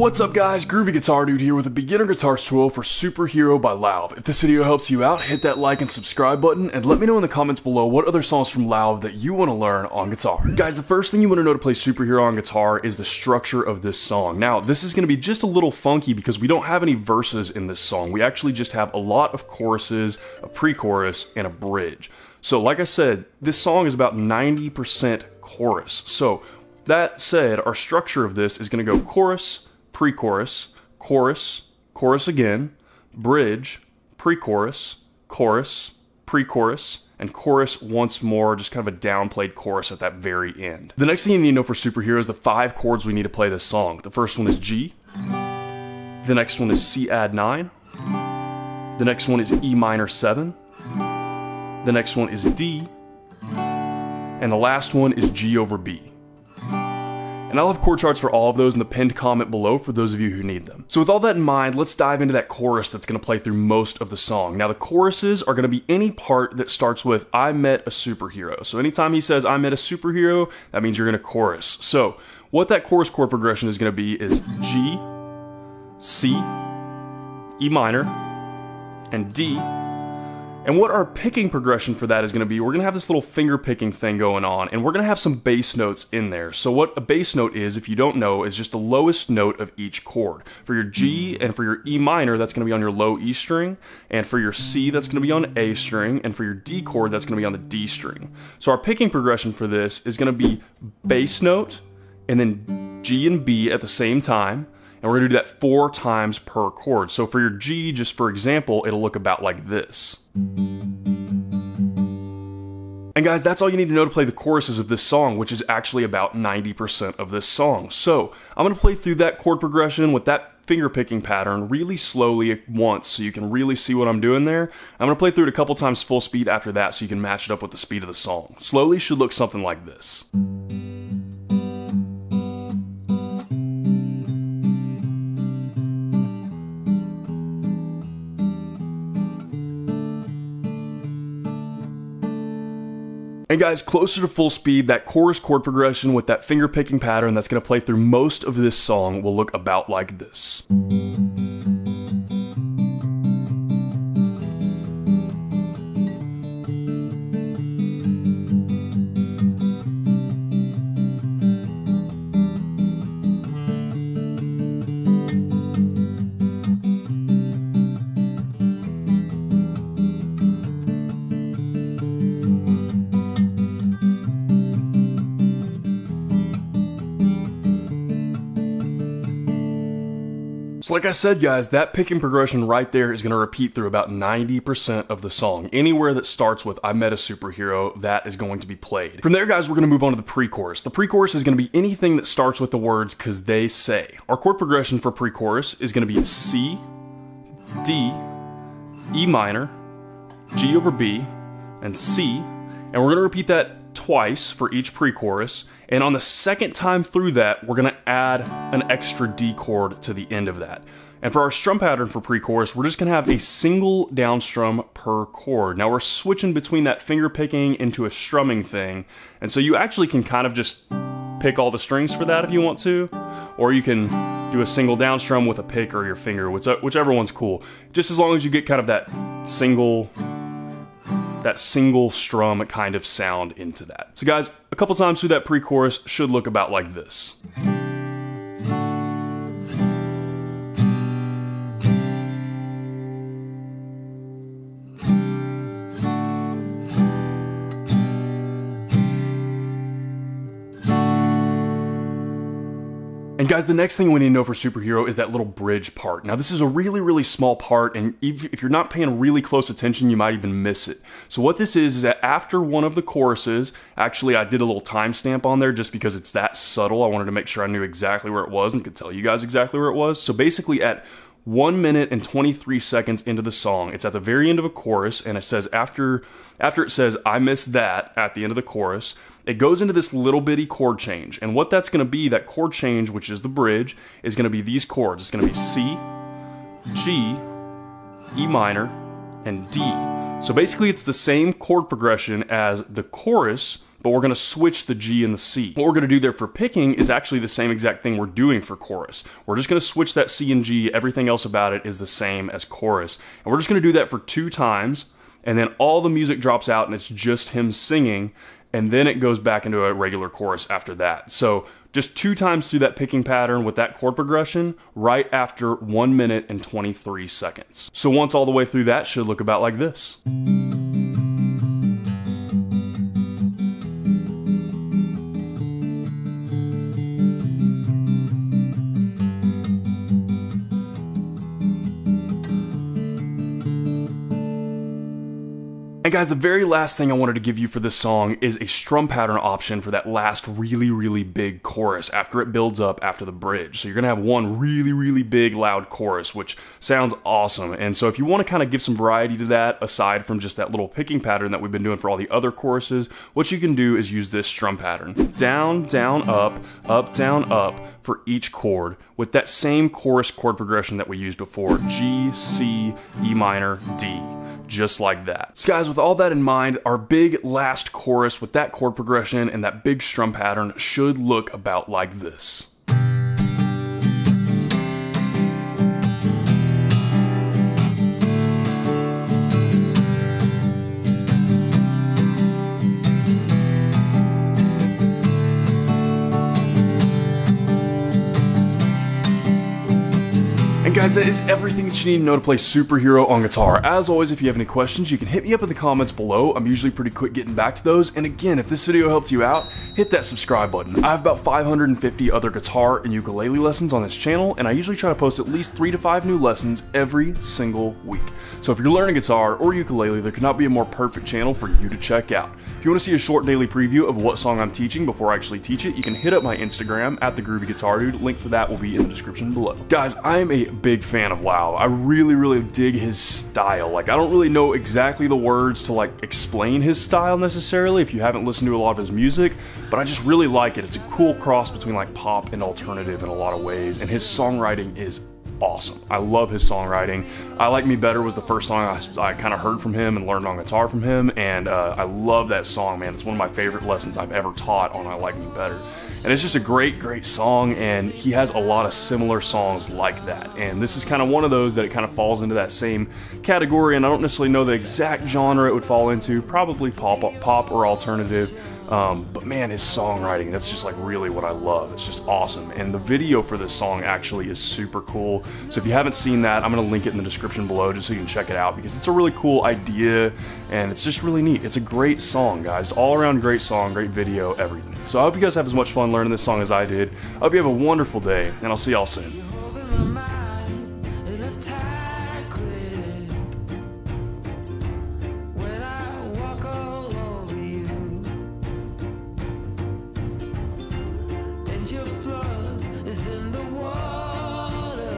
What's up guys, Groovy Guitar Dude here with a beginner guitar tutorial for Superhero by Lauv. If this video helps you out, hit that like and subscribe button, and let me know in the comments below what other songs from Lauv that you want to learn on guitar. Guys, the first thing you want to know to play Superhero on guitar is the structure of this song. Now, this is going to be just a little funky because we don't have any verses in this song. We actually just have a lot of choruses, a pre-chorus, and a bridge. So like I said, this song is about 90% chorus. So that said, our structure of this is going to go chorus, pre chorus, chorus, chorus again, bridge, pre chorus, chorus, pre chorus, and chorus once more, just kind of a downplayed chorus at that very end. The next thing you need to know for Superhero is the five chords we need to play this song. The first one is G, the next one is C add 9, the next one is E minor 7, the next one is D, and the last one is G over B. And I'll have chord charts for all of those in the pinned comment below for those of you who need them. So with all that in mind, let's dive into that chorus that's going to play through most of the song. Now the choruses are going to be any part that starts with I met a superhero. So anytime he says I met a superhero, that means you're to chorus. So what that chorus chord progression is going to be is G, C, E minor, and D, and what our picking progression for that is going to be, we're going to have this little finger picking thing going on, and we're going to have some bass notes in there. So what a bass note is, if you don't know, is just the lowest note of each chord. For your G and for your E minor, that's going to be on your low E string, and for your C, that's going to be on A string, and for your D chord, that's going to be on the D string. So our picking progression for this is going to be bass note, and then G and B at the same time, and we're going to do that four times per chord. So for your G, just for example, it'll look about like this. And guys, that's all you need to know to play the choruses of this song, which is actually about 90% of this song. So I'm going to play through that chord progression with that finger picking pattern really slowly at once so you can really see what I'm doing there. I'm going to play through it a couple times full speed after that so you can match it up with the speed of the song. Slowly should look something like this. And guys, closer to full speed, that chorus chord progression with that finger picking pattern that's going to play through most of this song will look about like this. So like I said, guys, that picking progression right there is going to repeat through about 90% of the song. Anywhere that starts with I met a superhero, that is going to be played. From there, guys, we're going to move on to the pre-chorus. The pre-chorus is going to be anything that starts with the words cause they say. Our chord progression for pre-chorus is going to be C, D, E minor, G over B, and C. And we're going to repeat that twice for each pre-chorus, and on the second time through that, we're gonna add an extra D chord to the end of that. And for our strum pattern for pre-chorus, we're just gonna have a single down strum per chord. Now we're switching between that finger picking into a strumming thing, and so you actually can kind of just pick all the strings for that if you want to, or you can do a single down strum with a pick or your finger, whichever one's cool. Just as long as you get kind of that single that single strum kind of sound into that. So guys, a couple times through that pre-chorus should look about like this. Guys, the next thing we need to know for Superhero is that little bridge part. Now, this is a really, really small part, and if you're not paying really close attention, you might even miss it. So what this is, is that after one of the choruses, actually I did a little timestamp on there just because it's that subtle. I wanted to make sure I knew exactly where it was and could tell you guys exactly where it was. So basically at 1 minute and 23 seconds into the song. It's at the very end of a chorus and it says after after it says I miss that at the end of the chorus, it goes into this little bitty chord change. And what that's going to be, that chord change, which is the bridge, is going to be these chords. It's going to be C, G, E minor, and D. So basically, it's the same chord progression as the chorus, but we're going to switch the G and the C. What we're going to do there for picking is actually the same exact thing we're doing for chorus. We're just going to switch that C and G. Everything else about it is the same as chorus. And we're just going to do that for two times, and then all the music drops out and it's just him singing, and then it goes back into a regular chorus after that. So just two times through that picking pattern with that chord progression right after 1 minute and 23 seconds. So once all the way through that should look about like this. And guys, the very last thing I wanted to give you for this song is a strum pattern option for that last really, really big chorus after it builds up after the bridge. So you're gonna have one really, really big loud chorus, which sounds awesome. And so if you wanna kind of give some variety to that, aside from just that little picking pattern that we've been doing for all the other choruses, what you can do is use this strum pattern. Down, down, up, up, down, up, for each chord with that same chorus chord progression that we used before G, C, E minor, D just like that. So guys, with all that in mind, our big last chorus with that chord progression and that big strum pattern should look about like this. And guys, that is everything that you need to know to play Superhero on guitar. As always, if you have any questions, you can hit me up in the comments below. I'm usually pretty quick getting back to those. And again, if this video helps you out, hit that subscribe button. I have about 550 other guitar and ukulele lessons on this channel, and I usually try to post at least three to five new lessons every single week. So if you're learning guitar or ukulele, there could not be a more perfect channel for you to check out. If you want to see a short daily preview of what song I'm teaching before I actually teach it, you can hit up my Instagram at the Groovy Guitar Dude. Link for that will be in the description below. Guys, I am a big fan of Lauv. I really, really dig his style. Like, I don't really know exactly the words to like explain his style necessarily if you haven't listened to a lot of his music, but I just really like it. It's a cool cross between like pop and alternative in a lot of ways, and his songwriting is awesome. I love his songwriting. I Like Me Better was the first song I, I kind of heard from him and learned on guitar from him, and uh, I love that song, man. It's one of my favorite lessons I've ever taught on I Like Me Better. And it's just a great, great song, and he has a lot of similar songs like that. And this is kind of one of those that it kind of falls into that same category, and I don't necessarily know the exact genre it would fall into, probably pop, pop or alternative. Um, but man, his songwriting, that's just like really what I love. It's just awesome. And the video for this song actually is super cool. So if you haven't seen that, I'm going to link it in the description below just so you can check it out because it's a really cool idea and it's just really neat. It's a great song, guys. All around great song, great video, everything. So I hope you guys have as much fun learning this song as I did. I hope you have a wonderful day and I'll see y'all soon.